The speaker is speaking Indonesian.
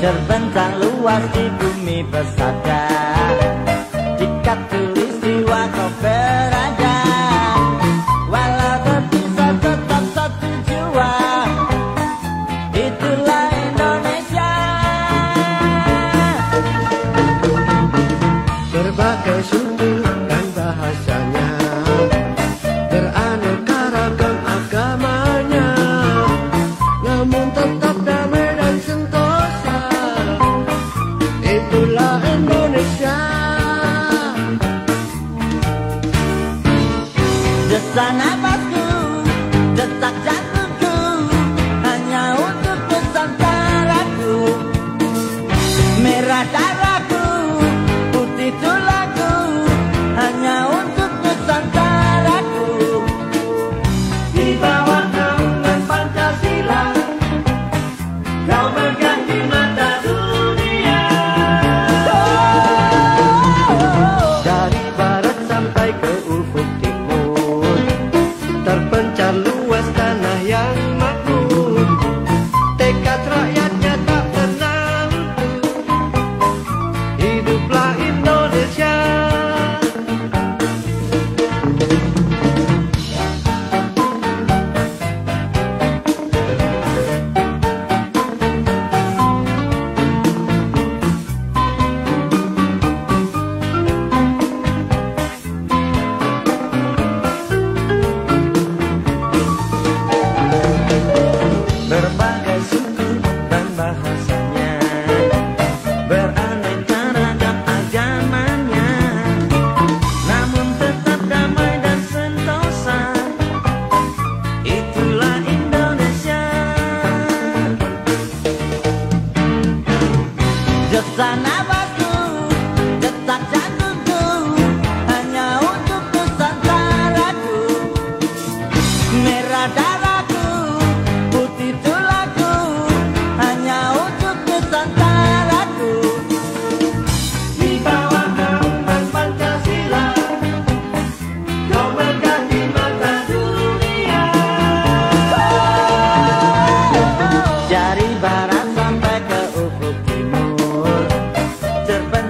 Terbentang luas di bumi pesada Jika tulistiwa kau berada Walau terpisah tetap satu jiwa Itulah Indonesia. Berbagai suku itulah Indonesia. Desa nafasku, detak jatuhku Hanya untuk pesantaraku Merah darah Serpent